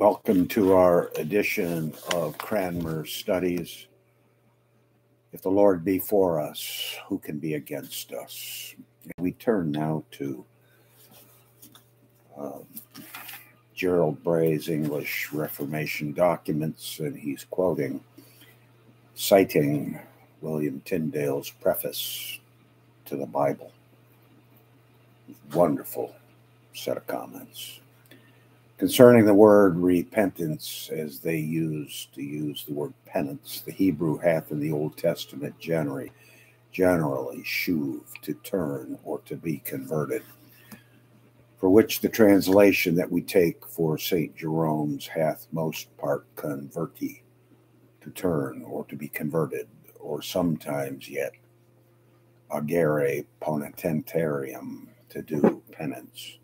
Welcome to our edition of Cranmer Studies. If the Lord be for us, who can be against us? We turn now to uh, Gerald Bray's English Reformation documents, and he's quoting, citing William Tyndale's preface to the Bible. Wonderful set of comments. Concerning the word repentance, as they used to use the word penance, the Hebrew hath in the Old Testament generally, generally shuv, to turn or to be converted, for which the translation that we take for St. Jerome's hath most part converti, to turn or to be converted, or sometimes yet agere ponitentiarum, to do penance.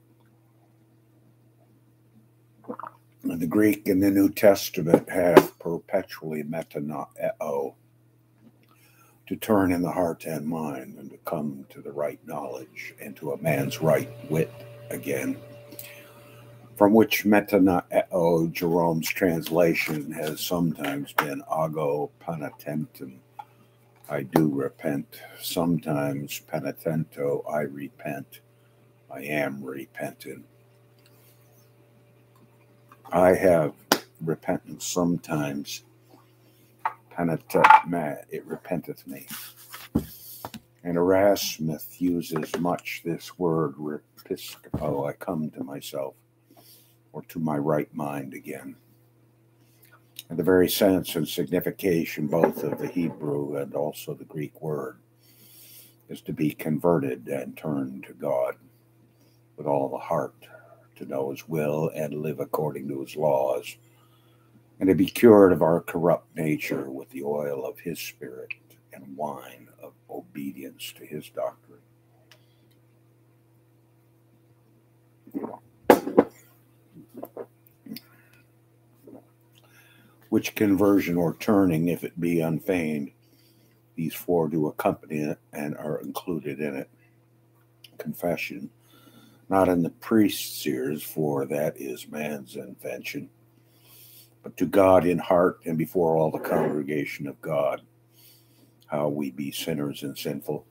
The Greek in the New Testament have perpetually metanoeo, to turn in the heart and mind and to come to the right knowledge and to a man's right wit again. From which metanoeo, Jerome's translation has sometimes been ago penitentem, I do repent, sometimes penitento, I repent, I am repentant. I have repentance sometimes. Penitent, it repenteth me. And Erasmus uses much this word, repiscopo, I come to myself, or to my right mind again. And the very sense and signification, both of the Hebrew and also the Greek word, is to be converted and turned to God with all the heart to know his will and live according to his laws, and to be cured of our corrupt nature with the oil of his spirit and wine of obedience to his doctrine. Which conversion or turning, if it be unfeigned, these four do accompany it and are included in it. Confession, not in the priest's ears, for that is man's invention, but to God in heart and before all the congregation of God, how we be sinners and sinful,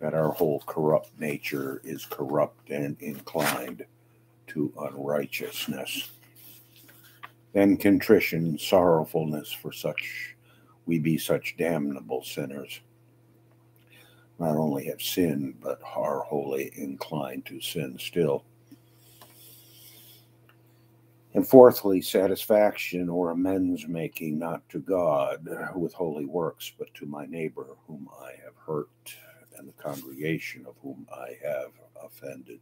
that our whole corrupt nature is corrupt and inclined to unrighteousness. Then contrition, sorrowfulness for such we be such damnable sinners not only have sinned, but are wholly inclined to sin still. And fourthly, satisfaction or amends making, not to God with holy works, but to my neighbor whom I have hurt and the congregation of whom I have offended.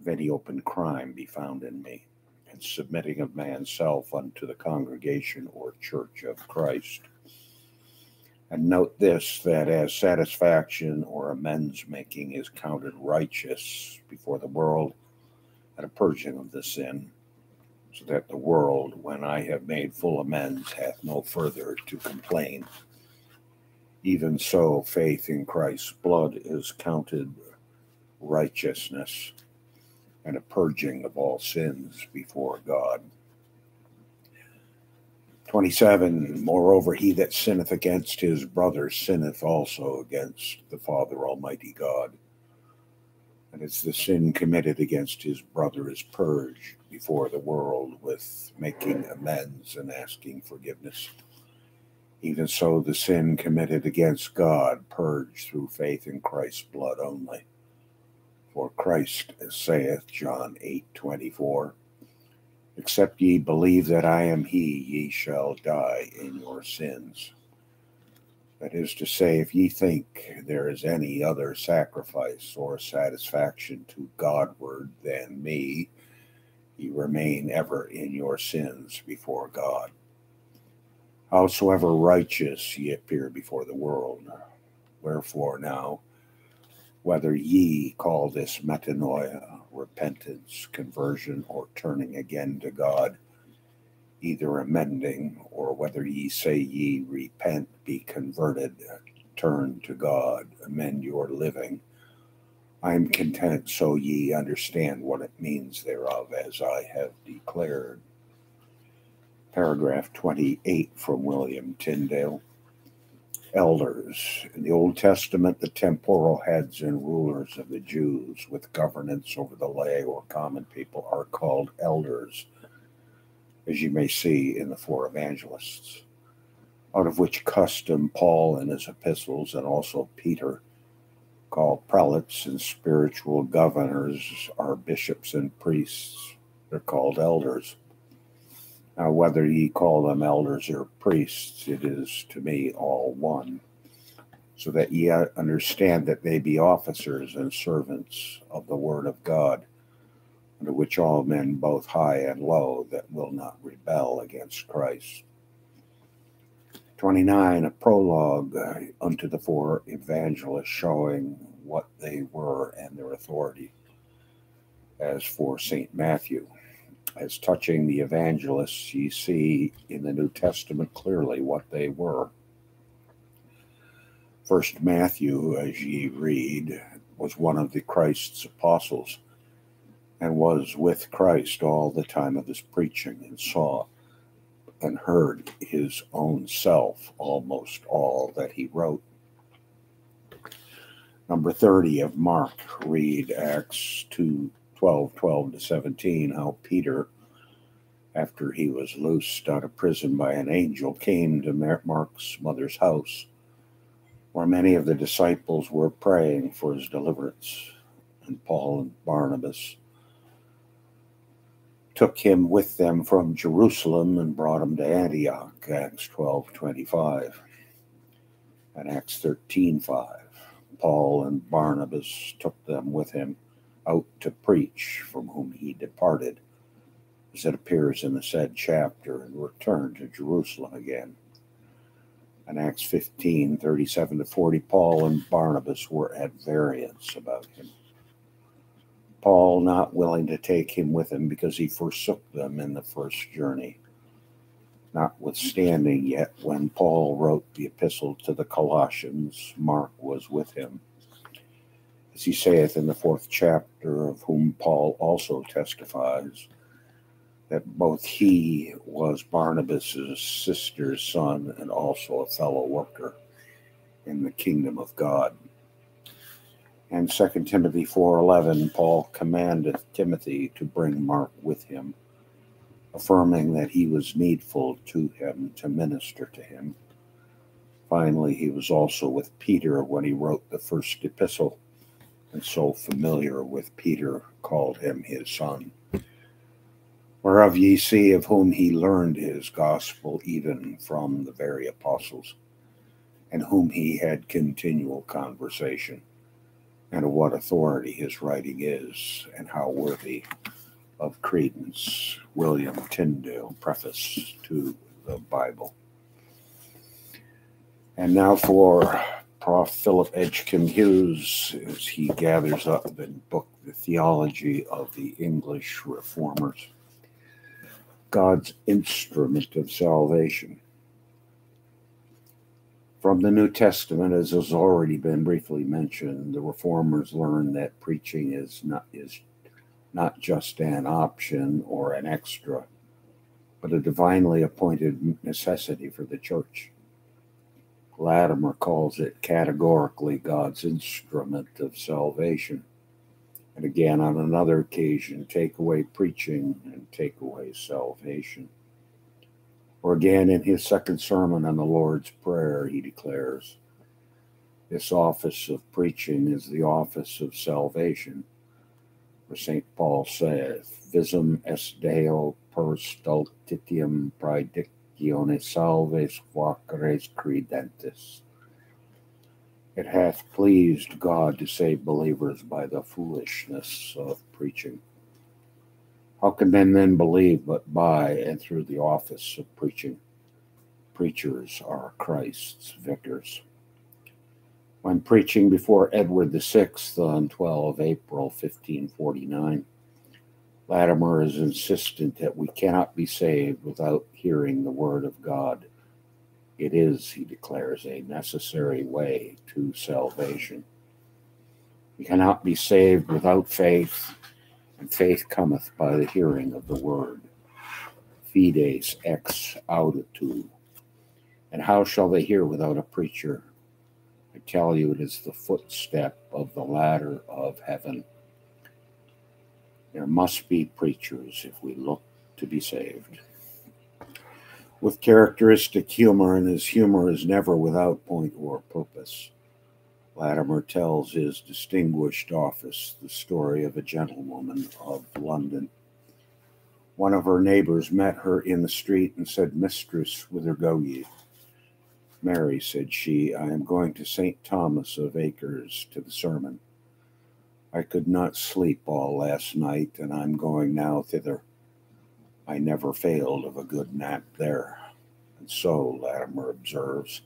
If any open crime be found in me, and submitting of man's self unto the congregation or church of Christ and note this that as satisfaction or amends making is counted righteous before the world and a purging of the sin, so that the world, when I have made full amends, hath no further to complain. Even so, faith in Christ's blood is counted righteousness and a purging of all sins before God. 27 Moreover, he that sinneth against his brother sinneth also against the Father Almighty God. And as the sin committed against his brother is purged before the world with making amends and asking forgiveness, even so the sin committed against God purged through faith in Christ's blood only. For Christ saith, John 8 24, Except ye believe that I am he, ye shall die in your sins. That is to say, if ye think there is any other sacrifice or satisfaction to Godward than me, ye remain ever in your sins before God. Howsoever righteous ye appear before the world. Wherefore now, whether ye call this metanoia, repentance, conversion, or turning again to God, either amending, or whether ye say ye repent, be converted, turn to God, amend your living, I'm content, so ye understand what it means thereof, as I have declared. Paragraph 28 from William Tyndale. Elders. In the Old Testament, the temporal heads and rulers of the Jews with governance over the lay or common people are called elders, as you may see in the four evangelists, out of which custom Paul in his epistles and also Peter called prelates and spiritual governors are bishops and priests. They're called elders. Now, whether ye call them elders or priests, it is to me all one, so that ye understand that they be officers and servants of the word of God, under which all men, both high and low, that will not rebel against Christ. 29, a prologue unto the four evangelists showing what they were and their authority. As for St. Matthew, as touching the evangelists, ye see in the New Testament clearly what they were. First Matthew, as ye read, was one of the Christ's apostles and was with Christ all the time of his preaching and saw and heard his own self almost all that he wrote. Number 30 of Mark, read Acts 2 12, 12 to 17, how Peter, after he was loosed out of prison by an angel, came to Mark's mother's house, where many of the disciples were praying for his deliverance. And Paul and Barnabas took him with them from Jerusalem and brought him to Antioch, Acts 12, 25, and Acts 13, 5. Paul and Barnabas took them with him out to preach, from whom he departed, as it appears in the said chapter, and returned to Jerusalem again. In Acts 15 37 to 40, Paul and Barnabas were at variance about him. Paul not willing to take him with him because he forsook them in the first journey. Notwithstanding, yet when Paul wrote the epistle to the Colossians, Mark was with him as he saith in the fourth chapter, of whom Paul also testifies, that both he was Barnabas's sister's son and also a fellow worker in the kingdom of God. And 2 Timothy 4:11 Paul commandeth Timothy to bring Mark with him, affirming that he was needful to him to minister to him. Finally, he was also with Peter when he wrote the first epistle and so familiar with Peter, called him his son. Whereof ye see of whom he learned his gospel even from the very apostles, and whom he had continual conversation, and of what authority his writing is, and how worthy of credence. William Tyndale, preface to the Bible. And now for Prof. Philip Edgcumbe Hughes as he gathers up the book, The Theology of the English Reformers, God's Instrument of Salvation. From the New Testament, as has already been briefly mentioned, the Reformers learned that preaching is not, is not just an option or an extra, but a divinely appointed necessity for the church. Latimer calls it categorically God's instrument of salvation. And again, on another occasion, take away preaching and take away salvation. Or again, in his second sermon on the Lord's Prayer, he declares, This office of preaching is the office of salvation. For St. Paul saith, Visum est Deo per stultitiam praedict Dione salves quaqueres credentes. It hath pleased God to save believers by the foolishness of preaching. How can men then believe but by and through the office of preaching? Preachers are Christ's vicars. When preaching before Edward VI on 12 April 1549, Latimer is insistent that we cannot be saved without hearing the word of God. It is, he declares, a necessary way to salvation. You cannot be saved without faith, and faith cometh by the hearing of the word. Fides ex auditu. And how shall they hear without a preacher? I tell you, it is the footstep of the ladder of heaven. There must be preachers if we look to be saved. With characteristic humor, and his humor is never without point or purpose. Latimer tells his distinguished office the story of a gentlewoman of London. One of her neighbors met her in the street and said, Mistress, whither go ye? Mary, said she, I am going to St. Thomas of Acres to the sermon. I could not sleep all last night, and I'm going now thither. I never failed of a good nap there. And so, Latimer observes,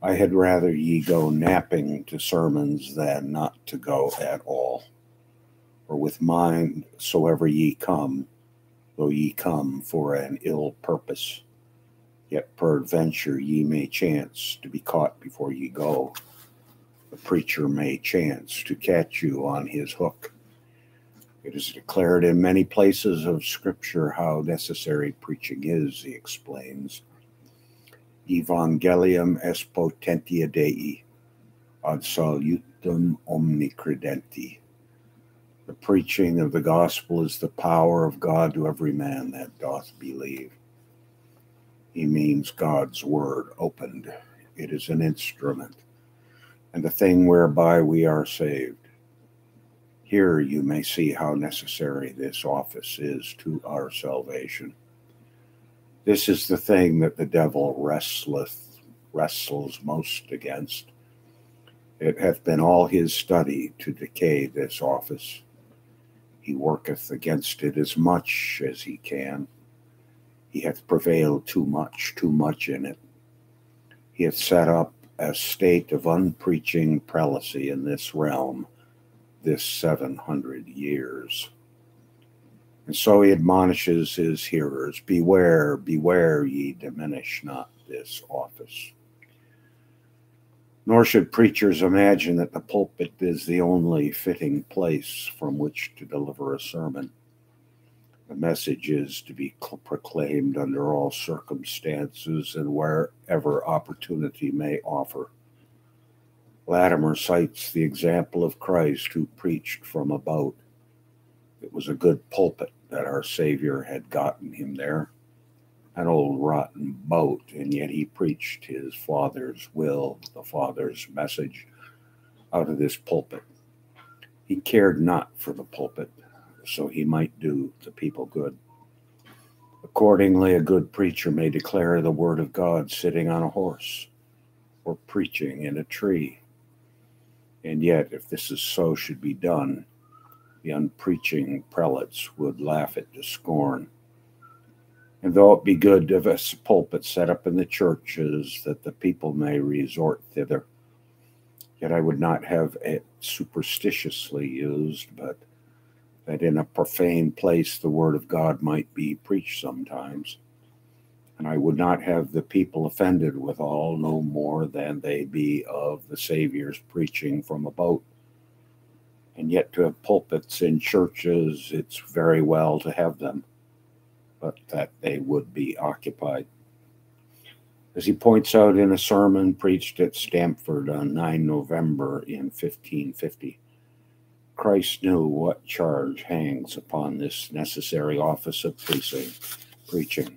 I had rather ye go napping to sermons than not to go at all. For with mind soever ye come, though ye come for an ill purpose, yet peradventure ye may chance to be caught before ye go. The preacher may chance to catch you on his hook. It is declared in many places of Scripture how necessary preaching is, he explains. Evangelium est potentia Dei, ad salutum omni credenti. The preaching of the gospel is the power of God to every man that doth believe. He means God's word opened. It is an instrument and the thing whereby we are saved. Here you may see how necessary this office is to our salvation. This is the thing that the devil wrestleth, wrestles most against. It hath been all his study to decay this office. He worketh against it as much as he can. He hath prevailed too much, too much in it. He hath set up a state of unpreaching prelacy in this realm this 700 years. And so he admonishes his hearers Beware, beware, ye diminish not this office. Nor should preachers imagine that the pulpit is the only fitting place from which to deliver a sermon. The message is to be proclaimed under all circumstances and wherever opportunity may offer. Latimer cites the example of Christ who preached from a boat. It was a good pulpit that our Savior had gotten him there, an old rotten boat, and yet he preached his Father's will, the Father's message, out of this pulpit. He cared not for the pulpit, so he might do the people good. Accordingly, a good preacher may declare the word of God sitting on a horse or preaching in a tree. And yet, if this is so should be done, the unpreaching prelates would laugh it to scorn. And though it be good to have a pulpit set up in the churches that the people may resort thither, yet I would not have it superstitiously used, but that in a profane place the word of God might be preached sometimes. And I would not have the people offended withal no more than they be of the Saviour's preaching from a boat and yet to have pulpits in churches, it's very well to have them, but that they would be occupied. As he points out in a sermon preached at Stamford on 9 November in 1550, Christ knew what charge hangs upon this necessary office of preaching, preaching,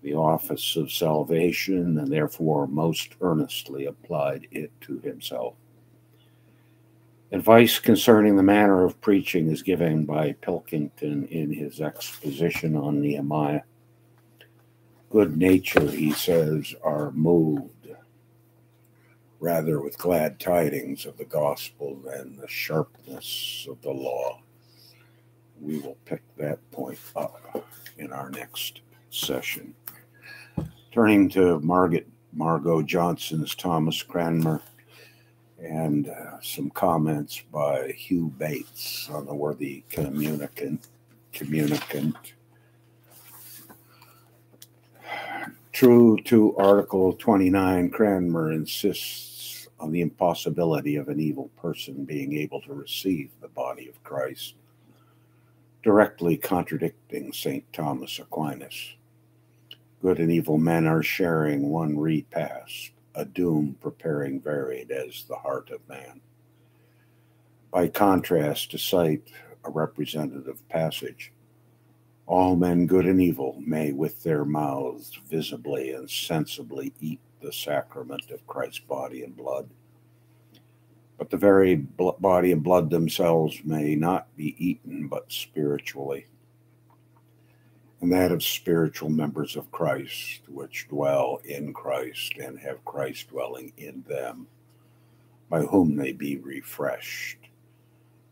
the office of salvation, and therefore most earnestly applied it to himself. Advice concerning the manner of preaching is given by Pilkington in his exposition on Nehemiah. Good nature, he says, are moved rather with glad tidings of the gospel than the sharpness of the law. We will pick that point up in our next session. Turning to Margaret Margot Johnson's Thomas Cranmer and uh, some comments by Hugh Bates on the worthy communicant. Communicant. True to Article 29, Cranmer insists on the impossibility of an evil person being able to receive the body of Christ, directly contradicting St. Thomas Aquinas. Good and evil men are sharing one repast, a doom preparing varied as the heart of man. By contrast, to cite a representative passage, all men, good and evil, may with their mouths visibly and sensibly eat the sacrament of Christ's body and blood. But the very body and blood themselves may not be eaten, but spiritually, and that of spiritual members of Christ, which dwell in Christ and have Christ dwelling in them, by whom they be refreshed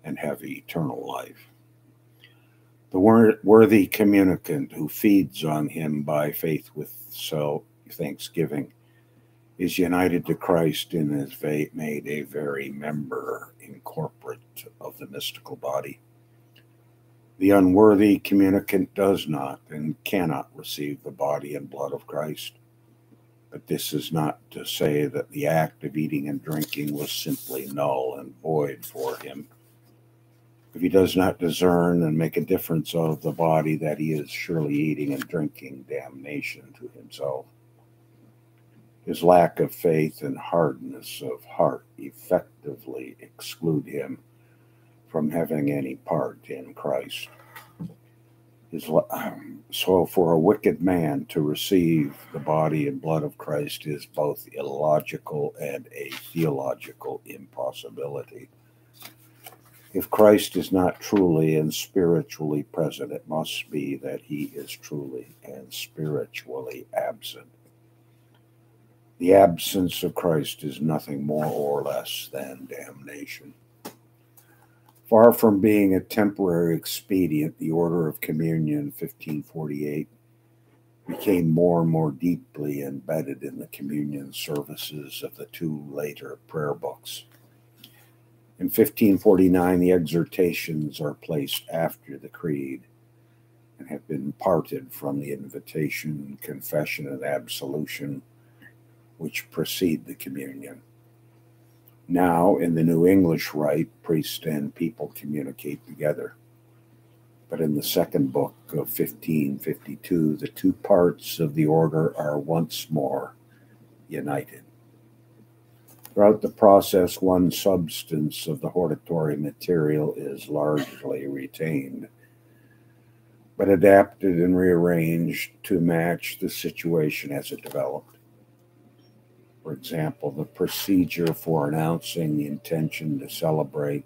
and have eternal life. The worthy communicant who feeds on him by faith with so thanksgiving is united to Christ and is made a very member incorporate of the mystical body. The unworthy communicant does not and cannot receive the body and blood of Christ. But this is not to say that the act of eating and drinking was simply null and void for him. If he does not discern and make a difference of the body that he is surely eating and drinking, damnation to himself. His lack of faith and hardness of heart effectively exclude him from having any part in Christ. His, um, so, for a wicked man to receive the body and blood of Christ is both illogical and a theological impossibility. If Christ is not truly and spiritually present, it must be that he is truly and spiritually absent. The absence of Christ is nothing more or less than damnation. Far from being a temporary expedient, the Order of Communion 1548 became more and more deeply embedded in the communion services of the two later prayer books. In 1549, the exhortations are placed after the creed and have been parted from the invitation, confession, and absolution which precede the communion. Now, in the New English Rite, priest and people communicate together. But in the second book of 1552, the two parts of the order are once more united. Throughout the process, one substance of the hortatory material is largely retained, but adapted and rearranged to match the situation as it developed. For example, the procedure for announcing the intention to celebrate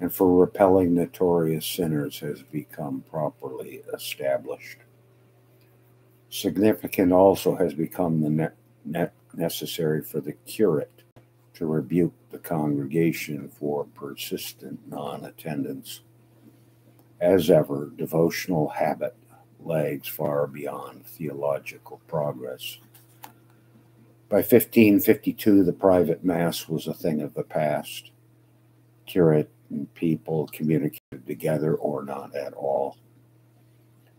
and for repelling notorious sinners has become properly established. Significant also has become the net, net necessary for the curate to rebuke the congregation for persistent non attendance. As ever, devotional habit lags far beyond theological progress. By 1552, the private Mass was a thing of the past. Curate and people communicated together or not at all.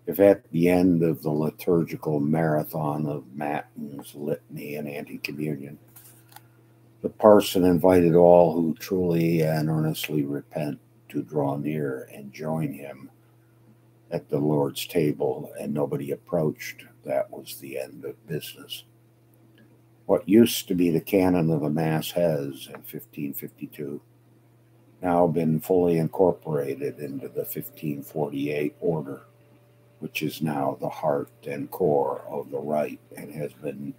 If at the end of the liturgical marathon of Matins, Litany, and ante communion, the parson invited all who truly and earnestly repent to draw near and join him at the Lord's table, and nobody approached, that was the end of business. What used to be the canon of the Mass has, in 1552, now been fully incorporated into the 1548 order, which is now the heart and core of the rite and has been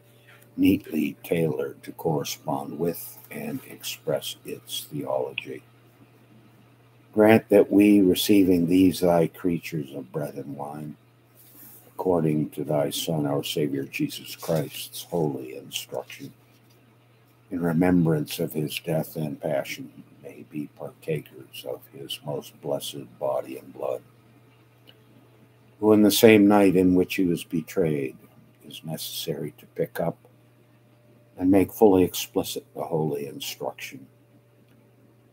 neatly tailored to correspond with and express its theology. Grant that we, receiving these thy creatures of bread and wine, according to thy Son, our Savior Jesus Christ's holy instruction. In remembrance of his death and passion, may be partakers of his most blessed body and blood. Who, in the same night in which he was betrayed, is necessary to pick up and make fully explicit the holy instruction.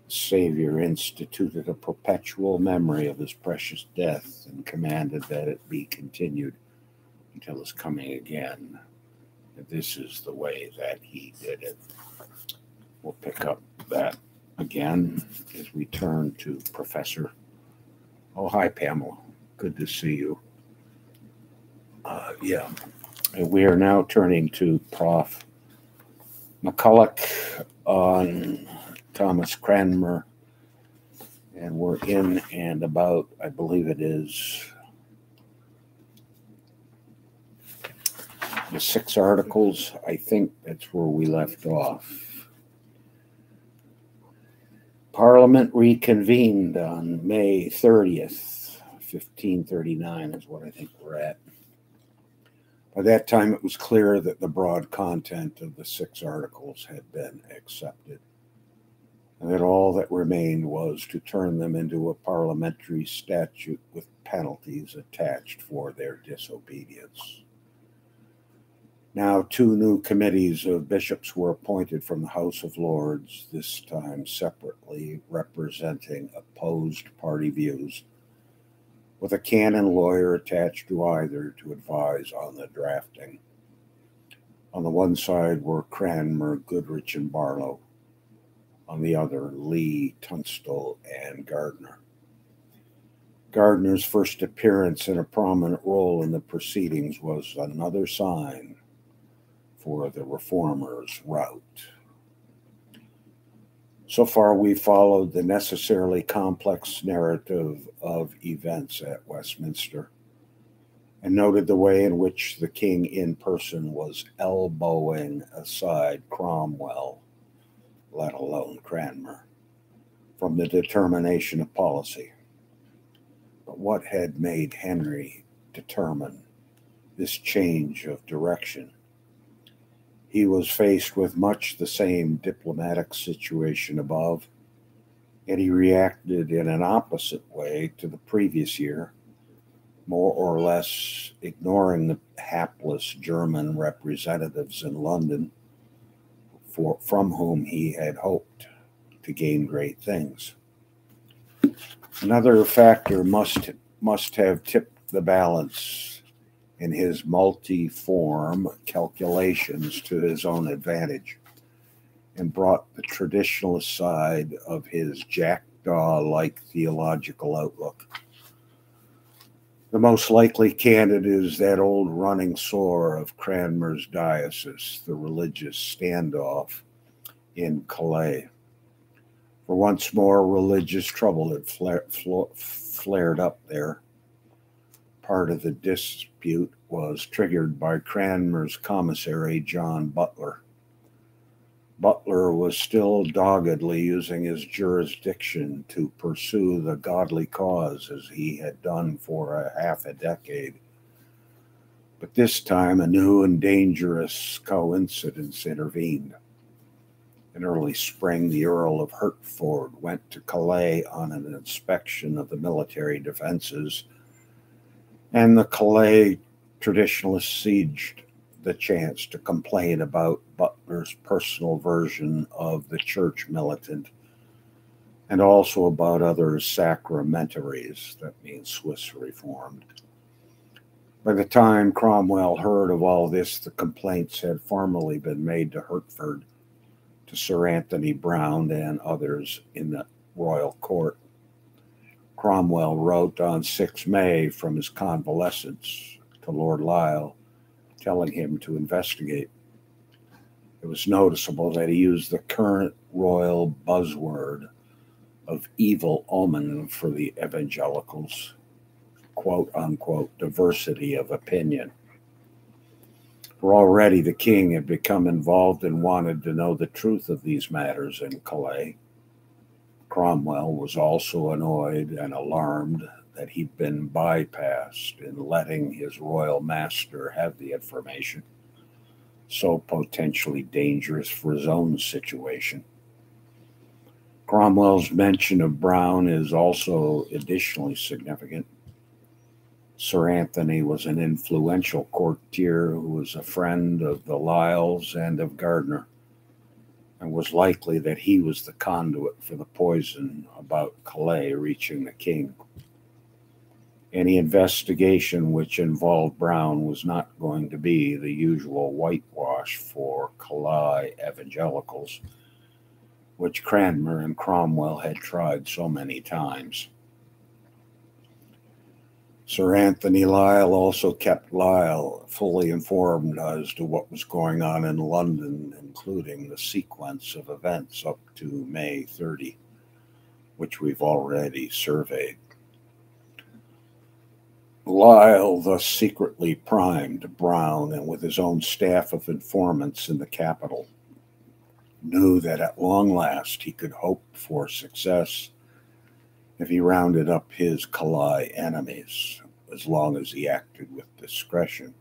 Savior instituted a perpetual memory of his precious death and commanded that it be continued until his coming again. This is the way that he did it. we'll pick up that again as we turn to Professor. Oh, hi, Pamela. Good to see you. Uh, yeah, and we are now turning to Prof. McCulloch on Thomas Cranmer, and we're in and about, I believe it is the six articles. I think that's where we left off. Parliament reconvened on May 30th, 1539 is what I think we're at. By that time, it was clear that the broad content of the six articles had been accepted, and that all that remained was to turn them into a parliamentary statute with penalties attached for their disobedience. Now, two new committees of bishops were appointed from the House of Lords, this time separately, representing opposed party views, with a canon lawyer attached to either to advise on the drafting. On the one side were Cranmer, Goodrich, and Barlow. On the other, Lee, Tunstall, and Gardiner. Gardiner's first appearance in a prominent role in the proceedings was another sign for the reformers' route. So far, we followed the necessarily complex narrative of events at Westminster and noted the way in which the king in person was elbowing aside Cromwell, let alone Cranmer, from the determination of policy. But what had made Henry determine this change of direction? he was faced with much the same diplomatic situation above, and he reacted in an opposite way to the previous year, more or less ignoring the hapless German representatives in London, for, from whom he had hoped to gain great things. Another factor must must have tipped the balance in his multi-form calculations to his own advantage and brought the traditionalist side of his jackdaw-like theological outlook. The most likely candidate is that old running sore of Cranmer's diocese, the religious standoff in Calais. For once more, religious trouble had flared up there part of the dispute was triggered by Cranmer's commissary, John Butler. Butler was still doggedly using his jurisdiction to pursue the godly cause as he had done for a half a decade. But this time, a new and dangerous coincidence intervened. In early spring, the Earl of Hertford went to Calais on an inspection of the military defenses and the Calais traditionalists sieged the chance to complain about Butler's personal version of the church militant and also about other sacramentaries, that means Swiss Reformed. By the time Cromwell heard of all this, the complaints had formally been made to Hertford, to Sir Anthony Browne, and others in the royal court. Cromwell wrote on 6 May from his convalescence to Lord Lisle, telling him to investigate. It was noticeable that he used the current royal buzzword of evil omen for the evangelicals, quote unquote, diversity of opinion. For already the king had become involved and wanted to know the truth of these matters in Calais. Cromwell was also annoyed and alarmed that he'd been bypassed in letting his royal master have the information, so potentially dangerous for his own situation. Cromwell's mention of Browne is also additionally significant. Sir Anthony was an influential courtier who was a friend of the Lisles and of Gardiner and was likely that he was the conduit for the poison about Calais reaching the king. Any investigation which involved Browne was not going to be the usual whitewash for Calais evangelicals, which Cranmer and Cromwell had tried so many times. Sir Anthony Lyle also kept Lisle fully informed as to what was going on in London, including the sequence of events up to May 30, which we've already surveyed. Lisle thus secretly primed Browne and with his own staff of informants in the capital, knew that at long last he could hope for success if he rounded up his Calais enemies, as long as he acted with discretion.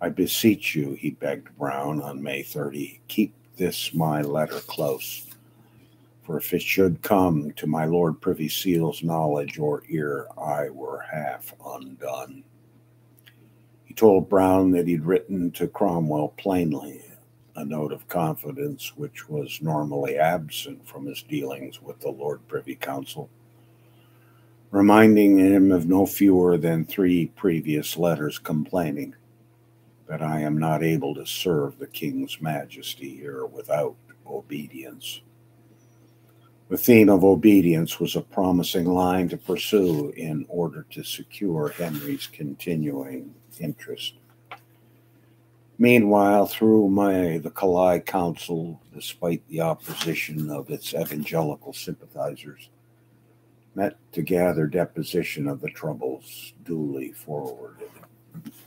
I beseech you, he begged Browne on May 30, keep this my letter close, for if it should come to my Lord Privy Seal's knowledge or ear, I were half undone. He told Browne that he'd written to Cromwell plainly a note of confidence which was normally absent from his dealings with the Lord Privy Council, reminding him of no fewer than three previous letters complaining that I am not able to serve the King's Majesty here without obedience. The theme of obedience was a promising line to pursue in order to secure Henry's continuing interest. Meanwhile, through my the Calais Council, despite the opposition of its evangelical sympathizers, met to gather deposition of the troubles duly forwarded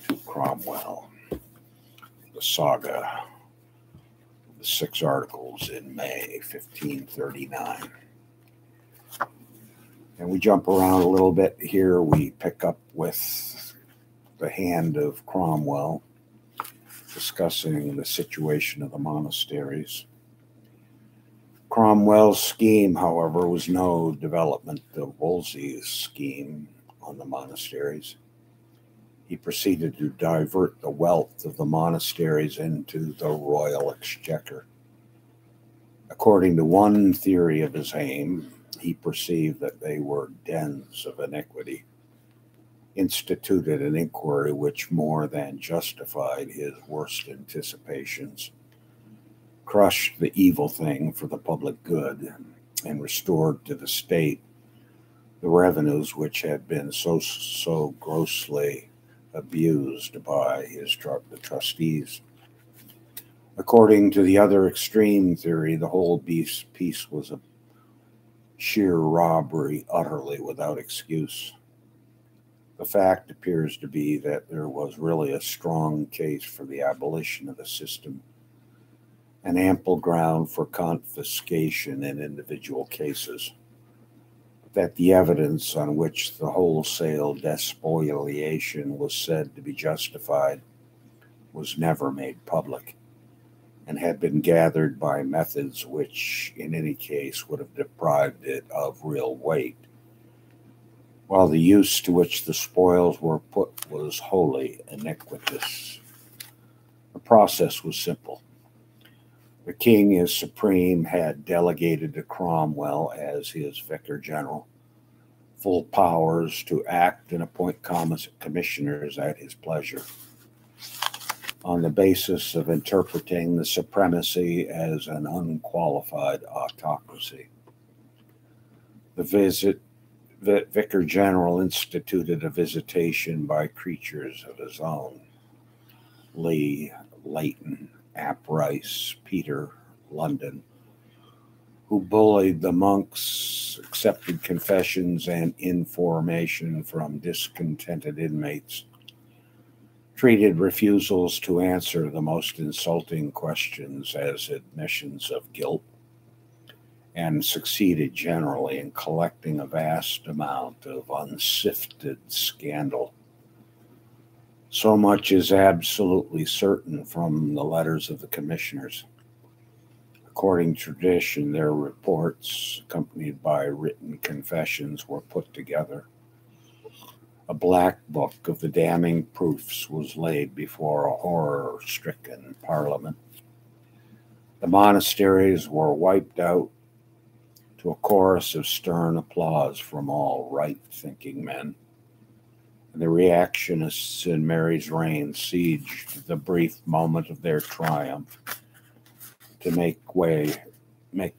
to Cromwell. The saga, six articles in May 1539. And we jump around a little bit here. We pick up with the hand of Cromwell discussing the situation of the monasteries. Cromwell's scheme, however, was no development of Wolsey's scheme on the monasteries. He proceeded to divert the wealth of the monasteries into the royal exchequer. According to one theory of his aim, he perceived that they were dens of iniquity instituted an inquiry which more than justified his worst anticipations, crushed the evil thing for the public good, and restored to the state the revenues which had been so so grossly abused by his tr- the trustees. According to the other extreme theory, the whole piece, piece was a sheer robbery, utterly without excuse the fact appears to be that there was really a strong case for the abolition of the system and ample ground for confiscation in individual cases. That the evidence on which the wholesale despoliation was said to be justified was never made public and had been gathered by methods which, in any case, would have deprived it of real weight while the use to which the spoils were put was wholly iniquitous. The process was simple. The king, as supreme, had delegated to Cromwell as his vicar general. Full powers to act and appoint commissioners at his pleasure. On the basis of interpreting the supremacy as an unqualified autocracy. The visit the Vicar General instituted a visitation by creatures of his own. Lee, Leighton, Ap Rice, Petre, London, who bullied the monks, accepted confessions and information from discontented inmates, treated refusals to answer the most insulting questions as admissions of guilt and succeeded generally in collecting a vast amount of unsifted scandal. So much is absolutely certain from the letters of the commissioners. According to tradition, their reports, accompanied by written confessions, were put together. A black book of the damning proofs was laid before a horror stricken parliament. The monasteries were wiped out to a chorus of stern applause from all right thinking men. The reactionists in Mary's reign sieged the brief moment of their triumph to make way make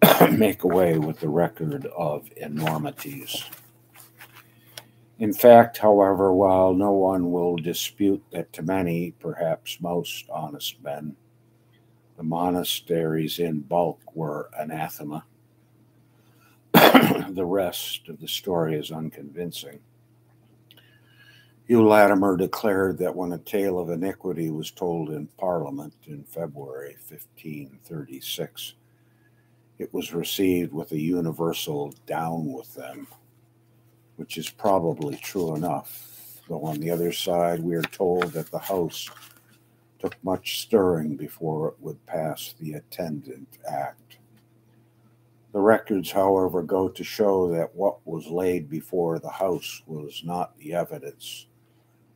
make away with the record of enormities. In fact, however, while no one will dispute that to many, perhaps most honest men, the monasteries in bulk were anathema, the rest of the story is unconvincing. Hugh Latimer declared that when a tale of iniquity was told in Parliament in February 1536, it was received with a universal down with them which is probably true enough. Though on the other side, we are told that the House took much stirring before it would pass the attendant act. The records, however, go to show that what was laid before the House was not the evidence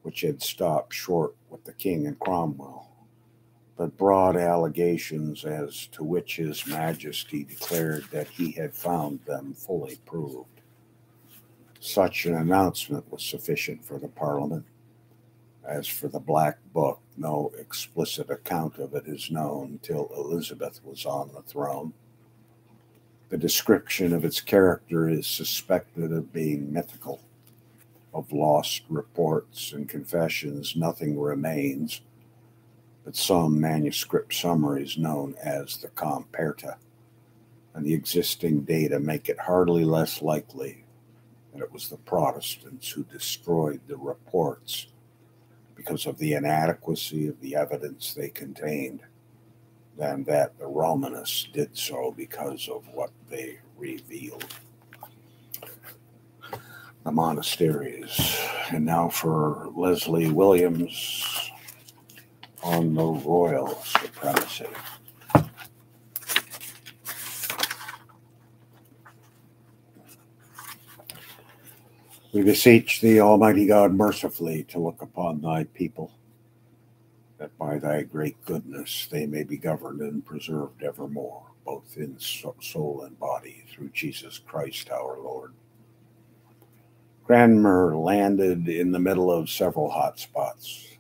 which had stopped short with the King and Cromwell, but broad allegations as to which His Majesty declared that he had found them fully proved. Such an announcement was sufficient for the Parliament. As for the Black Book, no explicit account of it is known till Elizabeth was on the throne. The description of its character is suspected of being mythical. Of lost reports and confessions, nothing remains but some manuscript summaries known as the Comperta, and the existing data make it hardly less likely that it was the Protestants who destroyed the reports because of the inadequacy of the evidence they contained than that the Romanists did so because of what they revealed. The monasteries. And now for Leslie Williams on the royal supremacy. We beseech thee, Almighty God, mercifully to look upon thy people, that by thy great goodness they may be governed and preserved evermore, both in soul and body, through Jesus Christ our Lord. Cranmer landed in the middle of several hot spots.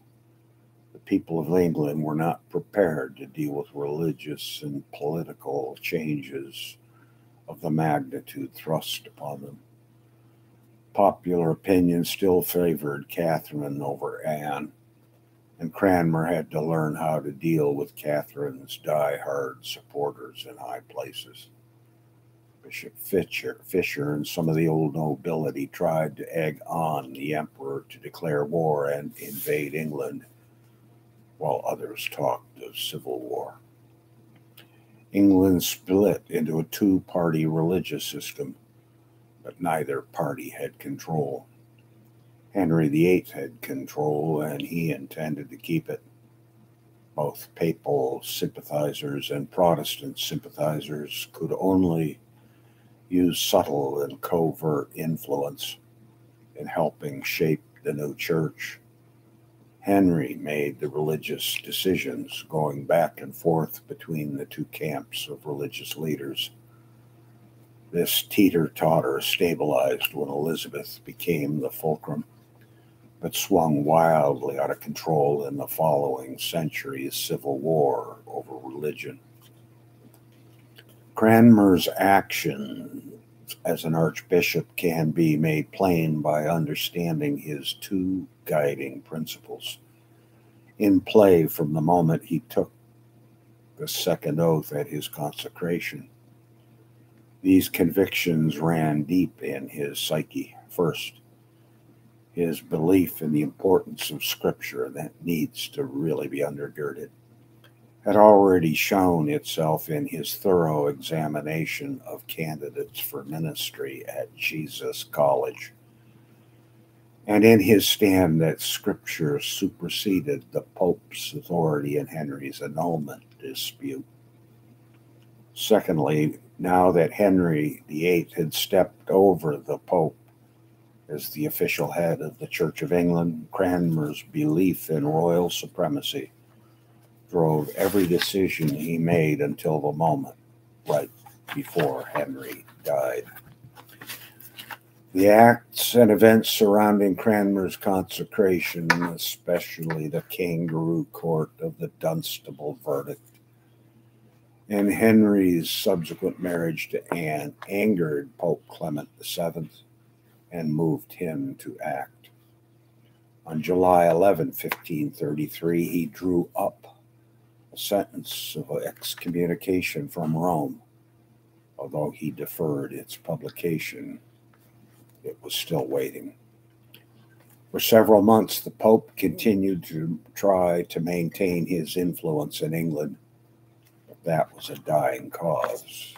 The people of England were not prepared to deal with religious and political changes of the magnitude thrust upon them popular opinion still favored Catherine over Anne, and Cranmer had to learn how to deal with Catherine's die-hard supporters in high places. Fisher, Fisher and some of the old nobility tried to egg on the emperor to declare war and invade England, while others talked of civil war. England split into a two party religious system but neither party had control. Henry VIII had control, and he intended to keep it. Both papal sympathizers and Protestant sympathizers could only use subtle and covert influence in helping shape the new church. Henry made the religious decisions, going back and forth between the two camps of religious leaders. This teeter totter stabilized when Elizabeth became the fulcrum, but swung wildly out of control in the following century's civil war over religion. Cranmer's action as an archbishop can be made plain by understanding his two guiding principles in play from the moment he took the second oath at his consecration. These convictions ran deep in his psyche. First, his belief in the importance of Scripture that needs to really be undergirded had already shown itself in his thorough examination of candidates for ministry at Jesus College and in his stand that Scripture superseded the Pope's authority in Henry's annulment dispute. Secondly, now that Henry VIII had stepped over the Pope as the official head of the Church of England, Cranmer's belief in royal supremacy drove every decision he made until the moment right before Henry died. The acts and events surrounding Cranmer's consecration, especially the kangaroo court of the Dunstable verdict, And Henry's subsequent marriage to Anne angered Pope Clement VII and moved him to act. On July 11, 1533, he drew up sentence of excommunication from Rome. Although he deferred its publication, it was still waiting. For several months, the Pope continued to try to maintain his influence in England but that was a dying cause.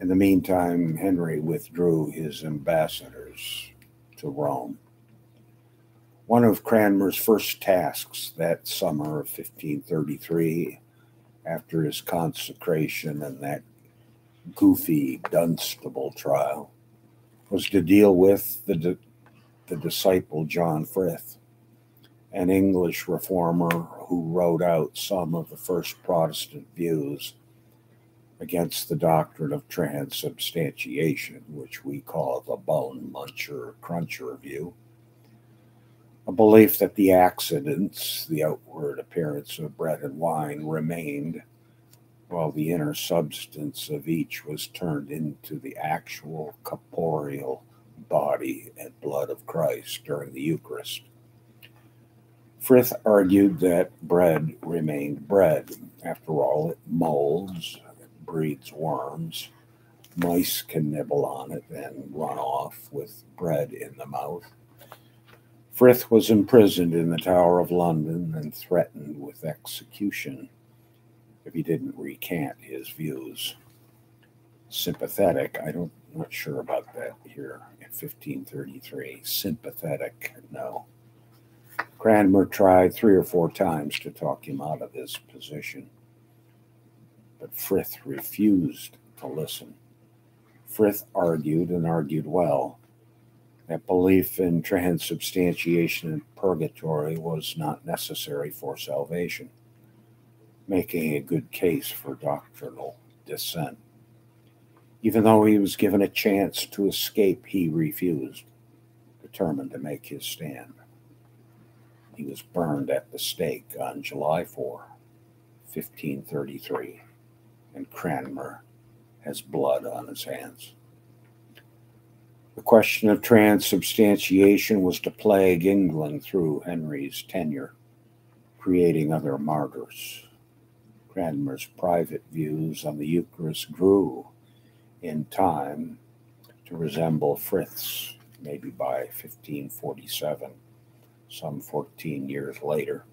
In the meantime, Henry withdrew his ambassadors to Rome. One of Cranmer's first tasks that summer of 1533, after his consecration and that goofy Dunstable trial, was to deal with the, the disciple John Frith an English reformer who wrote out some of the first Protestant views against the doctrine of transubstantiation, which we call the bone muncher cruncher view. A belief that the accidents, the outward appearance of bread and wine, remained, while the inner substance of each was turned into the actual corporeal body and blood of Christ during the Eucharist. Frith argued that bread remained bread. After all, it molds, it breeds worms. Mice can nibble on it and run off with bread in the mouth. Frith was imprisoned in the Tower of London and threatened with execution if he didn't recant his views. Sympathetic, I don't, not sure about that here in 1533. Sympathetic, no. Cranmer tried three or four times to talk him out of his position, but Frith refused to listen. Frith argued and argued well that belief in transubstantiation and purgatory was not necessary for salvation, making a good case for doctrinal dissent. Even though he was given a chance to escape, he refused, determined to make his stand. He was burned at the stake on July 4, 1533, and Cranmer has blood on his hands. The question of transubstantiation was to plague England through Henry's tenure, creating other martyrs. Cranmer's private views on the Eucharist grew in time to resemble Frith's, maybe by 1547 some 14 years later.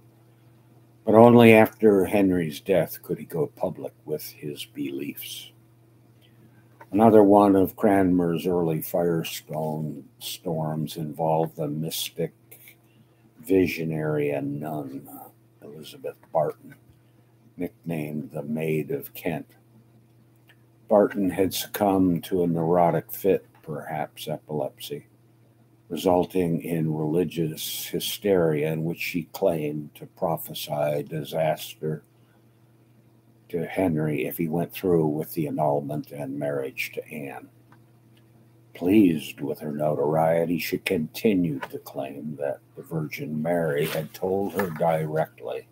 But only after Henry's death could he go public with his beliefs. Another one of Cranmer's early firestone storms involved the mystic, visionary, and nun, Elizabeth Barton, nicknamed the Maid of Kent. Barton had succumbed to a neurotic fit, perhaps epilepsy resulting in religious hysteria in which she claimed to prophesy disaster to Henry if he went through with the annulment and marriage to Anne. Pleased with her notoriety, she continued to claim that the Virgin Mary had told her directly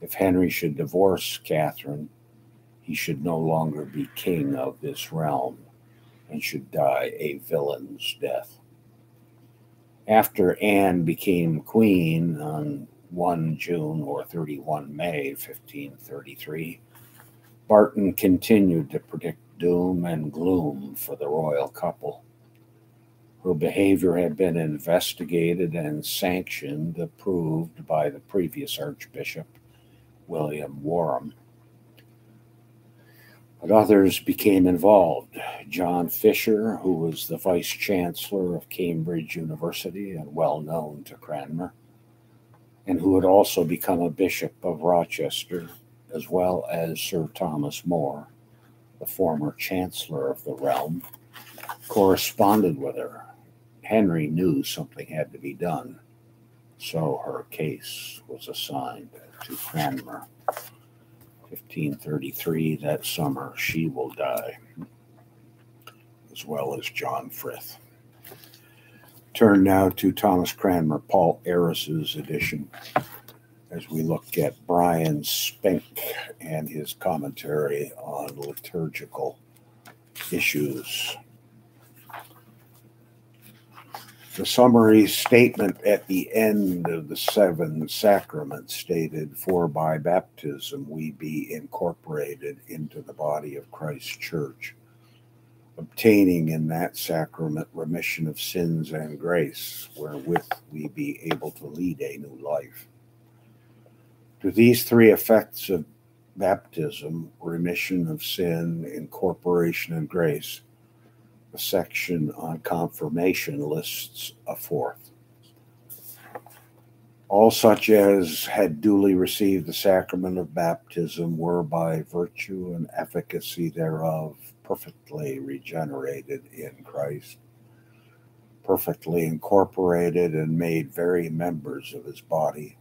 if Henry should divorce Catherine, he should no longer be king of this realm and should die a villain's death after Anne became queen on 1 June or 31 May 1533, Barton continued to predict doom and gloom for the royal couple. Her behavior had been investigated and sanctioned, approved by the previous Archbishop, William Warham but others became involved. John Fisher, who was the vice chancellor of Cambridge University and well known to Cranmer, and who had also become a bishop of Rochester, as well as Sir Thomas More, the former chancellor of the realm, corresponded with her. Henry knew something had to be done, so her case was assigned to Cranmer. 1533, that summer, she will die, as well as John Frith. Turn now to Thomas Cranmer, Paul Ayris's edition. as we look at Bryan Spinks and his commentary on liturgical issues. The summary statement at the end of the seven sacraments stated, For by baptism we be incorporated into the body of Christ's church, obtaining in that sacrament remission of sins and grace, wherewith we be able to lead a new life. To these three effects of baptism, remission of sin, incorporation, and grace, the section on confirmation lists a fourth. All such as had duly received the sacrament of baptism were by virtue and efficacy thereof perfectly regenerated in Christ, perfectly incorporated and made very members of his body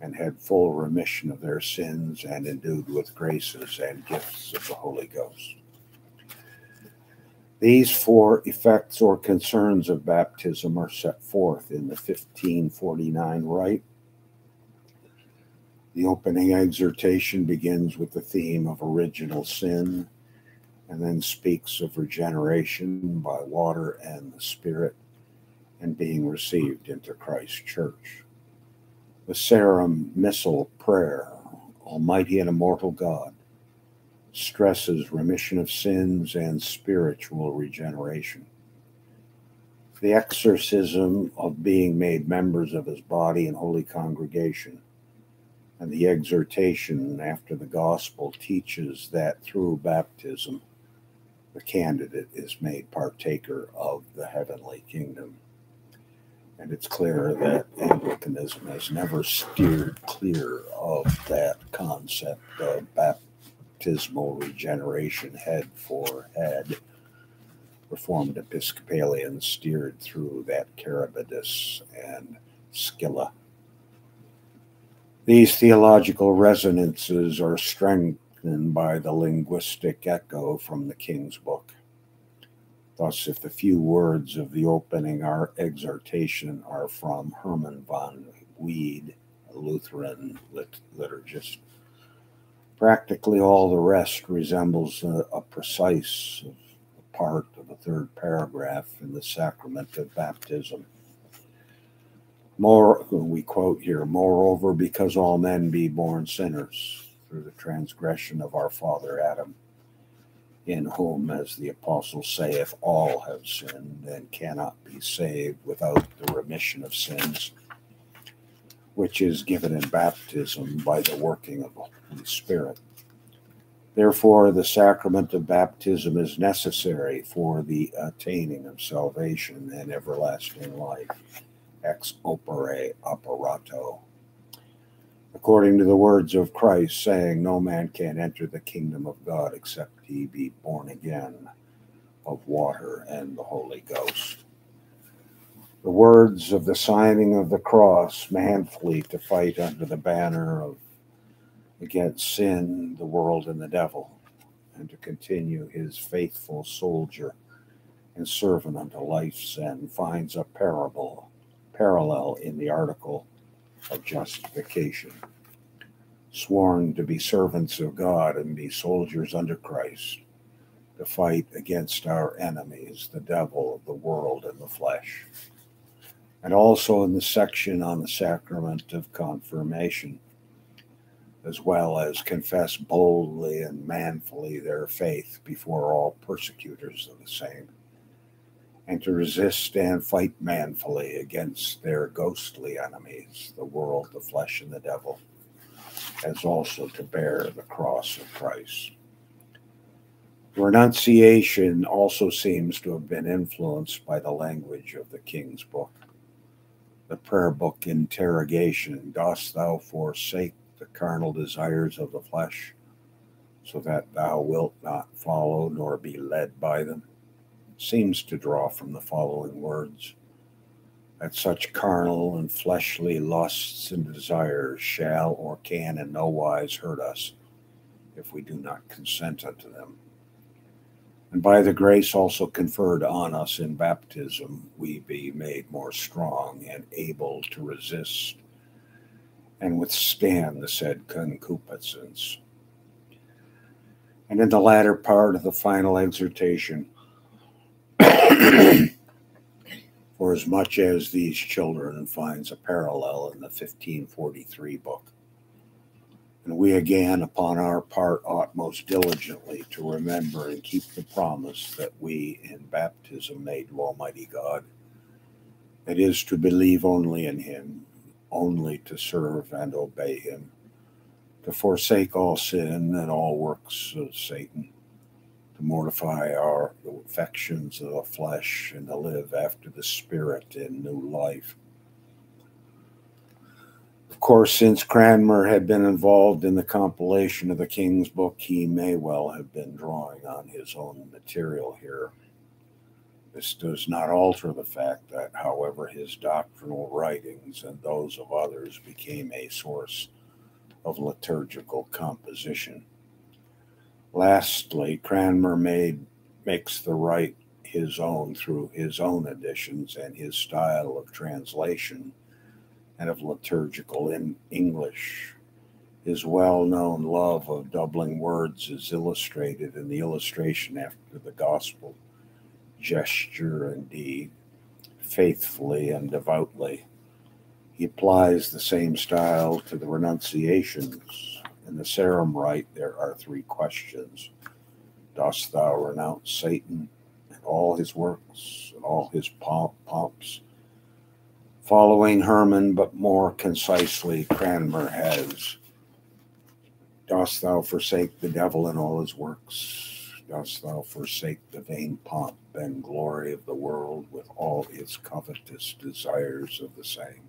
and had full remission of their sins and endued with graces and gifts of the Holy Ghost. These four effects or concerns of baptism are set forth in the 1549 rite. The opening exhortation begins with the theme of original sin and then speaks of regeneration by water and the Spirit and being received into Christ's church. The Sarum Missal prayer, Almighty and immortal God, stresses remission of sins and spiritual regeneration. The exorcism of being made members of his body and holy congregation, and the exhortation after the gospel teaches that through baptism, the candidate is made partaker of the heavenly kingdom. And it's clear that Anglicanism has never steered clear of that concept of baptismal regeneration head for head. Reformed Episcopalians steered through that Charybdis and Scylla. These theological resonances are strengthened by the linguistic echo from the King's Book. Thus, if the few words of the opening our exhortation are from Herman von Wied, a Lutheran lit- liturgist, Practically all the rest resembles a, a precise part of the third paragraph in the sacrament of baptism. More, we quote here, moreover, because all men be born sinners through the transgression of our father Adam, in whom, as the apostle saith, all have sinned and cannot be saved without the remission of sins which is given in baptism by the working of the Holy Spirit. Therefore, the sacrament of baptism is necessary for the attaining of salvation and everlasting life. Ex opere operato. According to the words of Christ, saying, No man can enter the kingdom of God except he be born again of water and the Holy Ghost. The words of the signing of the cross manfully to fight under the banner of against sin, the world, and the devil, and to continue his faithful soldier and servant unto life's end, finds a parable, parallel in the article of justification. Sworn to be servants of God and be soldiers under Christ, to fight against our enemies, the devil, the world, and the flesh. And also in the section on the sacrament of confirmation, as well as confess boldly and manfully their faith before all persecutors of the same, and to resist and fight manfully against their ghostly enemies, the world, the flesh, and the devil, as also to bear the cross of Christ. Renunciation also seems to have been influenced by the language of the King's Book the prayer book interrogation Dost thou forsake the carnal desires of the flesh, so that thou wilt not follow nor be led by them? Seems to draw from the following words that such carnal and fleshly lusts and desires shall or can in no wise hurt us if we do not consent unto them and by the grace also conferred on us in baptism, we be made more strong and able to resist and withstand the said concupiscence. And in the latter part of the final exhortation, for as much as these children finds a parallel in the 1543 book. And we again, upon our part, ought most diligently to remember and keep the promise that we in baptism made to Almighty God. It is to believe only in Him, only to serve and obey Him, to forsake all sin and all works of Satan, to mortify our affections of the flesh, and to live after the Spirit in new life of course, since Cranmer had been involved in the compilation of the King's Book, he may well have been drawing on his own material here. This does not alter the fact that, however, his doctrinal writings and those of others became a source of liturgical composition. Lastly, Cranmer made makes the rite his own through his own editions and his style of translation and of liturgical in English. His well known love of doubling words is illustrated in the illustration after the gospel gesture and deed, faithfully and devoutly. He applies the same style to the renunciations. In the Sarum Rite, there are three questions Dost thou renounce Satan and all his works and all his pomp, pomps? Following Herman, but more concisely, Cranmer has Dost thou forsake the devil and all his works? Dost thou forsake the vain pomp and glory of the world with all its covetous desires of the same?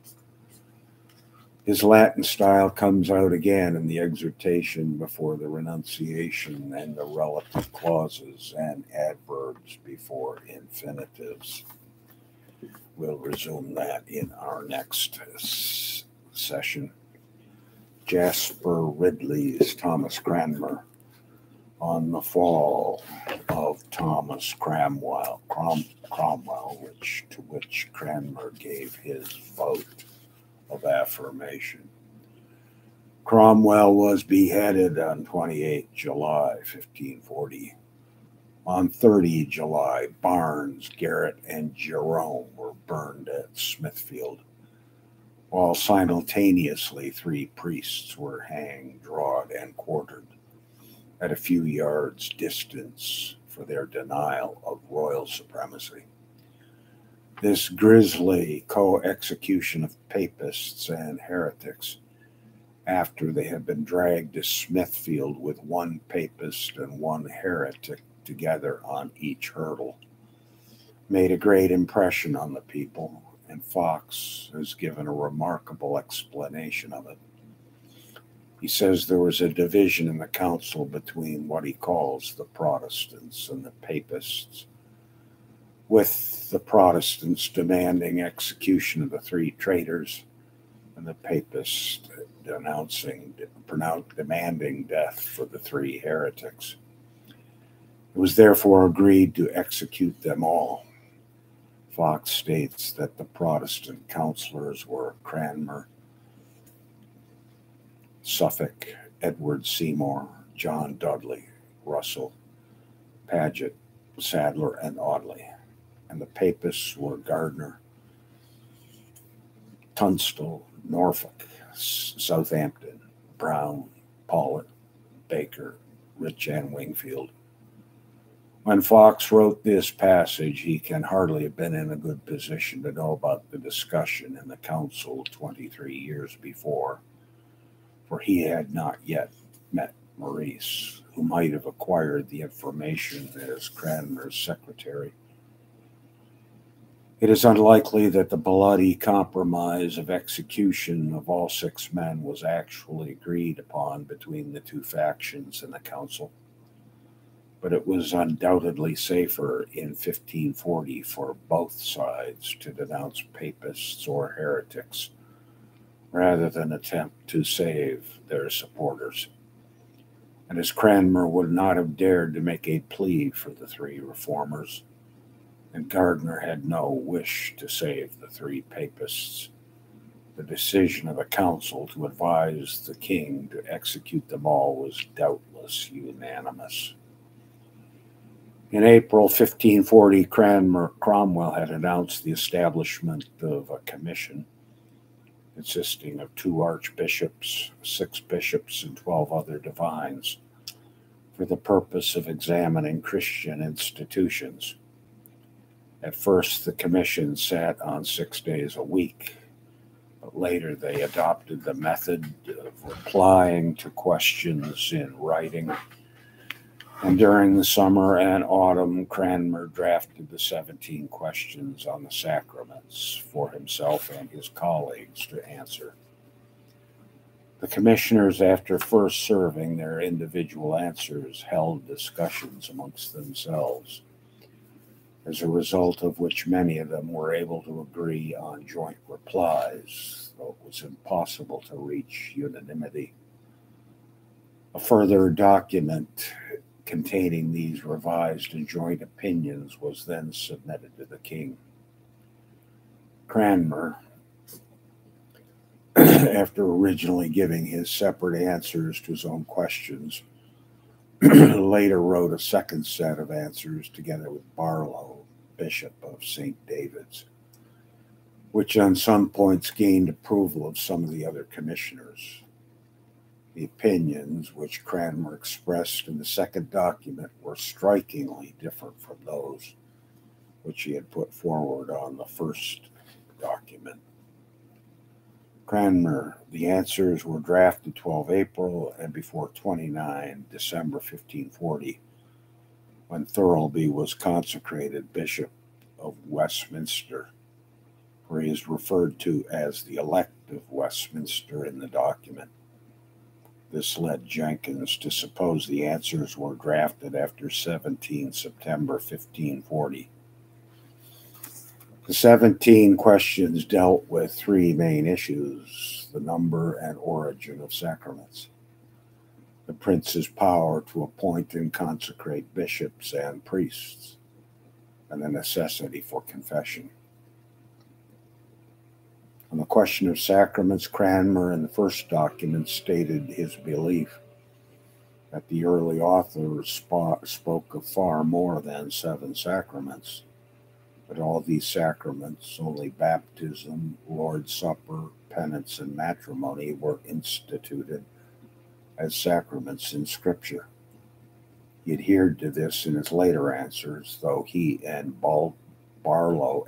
His Latin style comes out again in the exhortation before the renunciation and the relative clauses and adverbs before infinitives. We'll resume that in our next session. Jasper Ridley's Thomas Cranmer on the fall of Thomas Cromwell, Crom, Cromwell, which to which Cranmer gave his vote of affirmation. Cromwell was beheaded on 28 July 1540 on 30 July, Barnes, Garrett, and Jerome were burned at Smithfield, while simultaneously three priests were hanged, drawed, and quartered at a few yards' distance for their denial of royal supremacy. This grisly co execution of papists and heretics after they had been dragged to Smithfield with one papist and one heretic together on each hurdle. Made a great impression on the people, and Foxe has given a remarkable explanation of it. He says there was a division in the council between what he calls the Protestants and the Papists, with the Protestants demanding execution of the three traitors and the Papists denouncing, demanding death for the three heretics. It was therefore agreed to execute them all. Foxe states that the Protestant councillors were Cranmer, Suffolk, Edward Seymour, John Dudley, Russell, Paget, Sadler, and Audley. And the Papists were Gardiner, Tunstall, Norfolk, Southampton, Browne, Paulet, Baker, Rich and Wingfield, when Foxe wrote this passage, he can hardly have been in a good position to know about the discussion in the council 23 years before, for he had not yet met Morice, who might have acquired the information as Cranmer's secretary. It is unlikely that the bloody compromise of execution of all six men was actually agreed upon between the two factions in the council but it was undoubtedly safer in 1540 for both sides to denounce papists or heretics rather than attempt to save their supporters. And as Cranmer would not have dared to make a plea for the three reformers, and Gardiner had no wish to save the three papists, The decision of the council to advise the king to execute them all was doubtless unanimous. In April 1540, Cranmer, Cromwell had announced the establishment of a commission consisting of two archbishops, six bishops, and 12 other divines for the purpose of examining Christian institutions. At first, the commission sat on six days a week, but later they adopted the method of replying to questions in writing and during the summer and autumn, Cranmer drafted the 17 questions on the sacraments for himself and his colleagues to answer. The commissioners, after first serving their individual answers, held discussions amongst themselves, as a result of which many of them were able to agree on joint replies, though it was impossible to reach unanimity. A further document containing these revised and joint opinions was then submitted to the king. Cranmer, after originally giving his separate answers to his own questions, later wrote a second set of answers together with Barlow, Bishop of St. David's, which on some points gained approval of some of the other commissioners. The opinions which Cranmer expressed in the second document were strikingly different from those which he had put forward on the first document. Cranmer, the answers were drafted 12 April and before 29 December 1540, when Thirlby was consecrated Bishop of Westminster, for he is referred to as the elect of Westminster in the document. This led Jenkyns to suppose the answers were drafted after 17 September 1540. The 17 questions dealt with three main issues the number and origin of sacraments, the prince's power to appoint and consecrate bishops and priests, and the necessity for confession. On the question of sacraments, Cranmer in the first document stated his belief that the early authors spoke of far more than seven sacraments, but all these sacraments, only baptism, Lord's Supper, penance, and matrimony, were instituted as sacraments in Scripture. He adhered to this in his later answers, though he and Barlow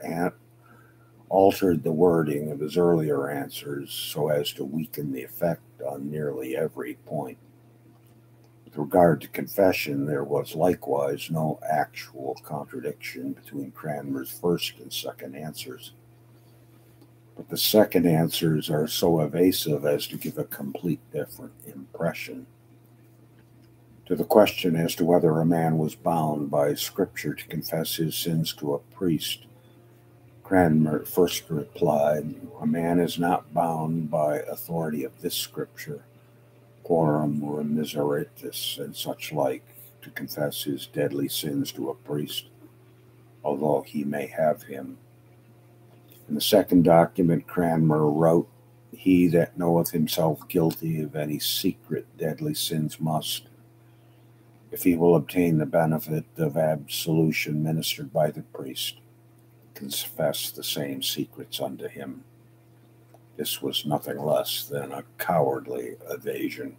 altered the wording of his earlier answers so as to weaken the effect on nearly every point. With regard to confession, there was likewise no actual contradiction between Cranmer's first and second answers. But the second answers are so evasive as to give a complete different impression. To the question as to whether a man was bound by Scripture to confess his sins to a priest, Cranmer first replied, A man is not bound by authority of this scripture, quorum remiseritis, and such like, to confess his deadly sins to a priest, although he may have him. In the second document, Cranmer wrote, He that knoweth himself guilty of any secret deadly sins must, if he will obtain the benefit of absolution ministered by the priest, confess the same secrets unto him. This was nothing less than a cowardly evasion.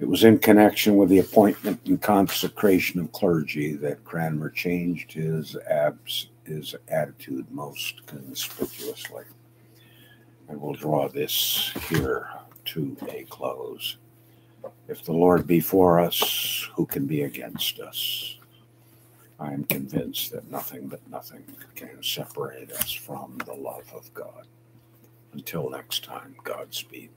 It was in connection with the appointment and consecration of clergy that Cranmer changed his abs his attitude most conspicuously. And we'll draw this here to a close. If the Lord be for us, who can be against us? I am convinced that nothing but nothing can separate us from the love of God. Until next time, Godspeed.